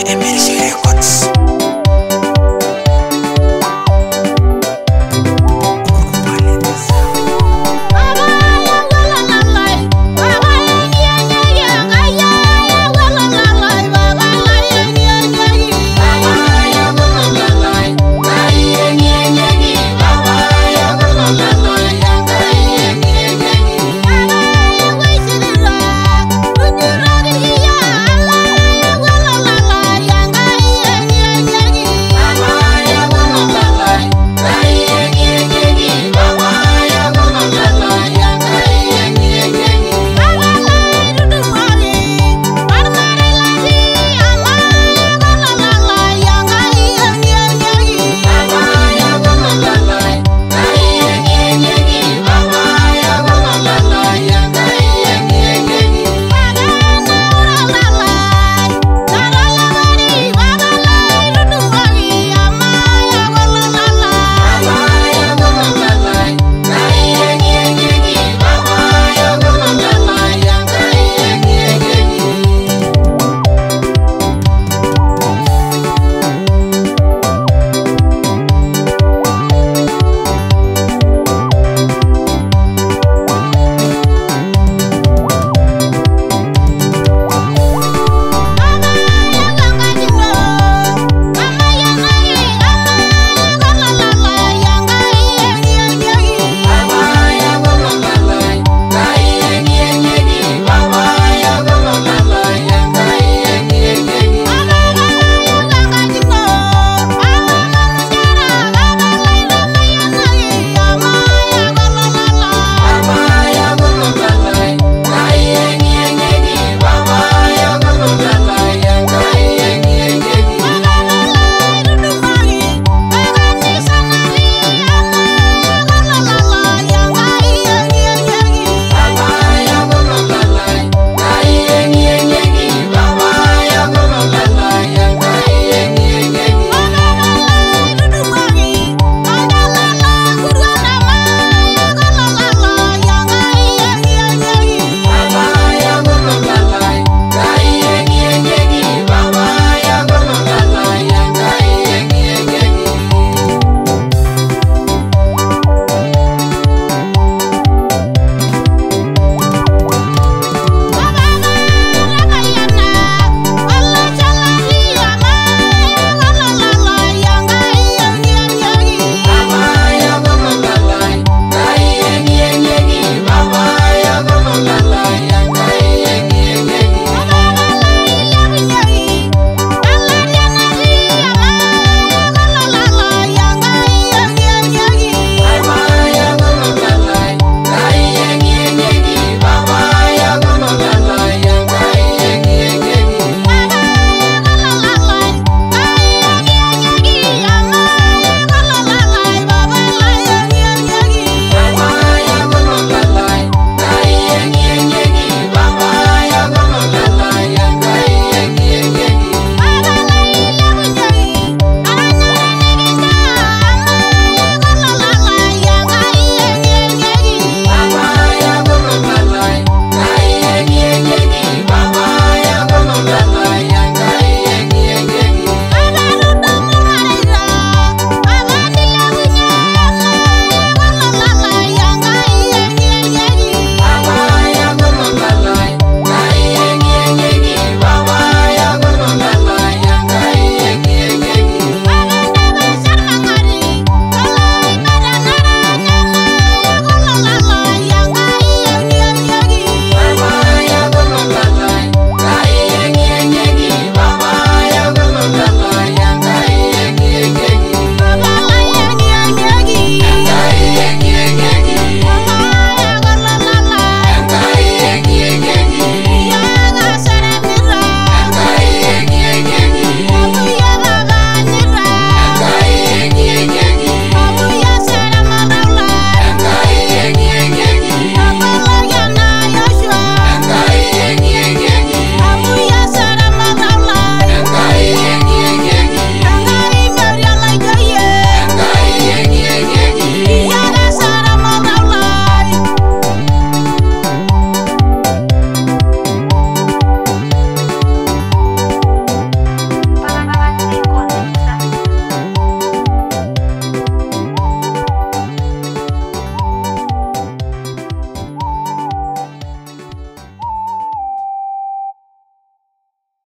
Emergency Records.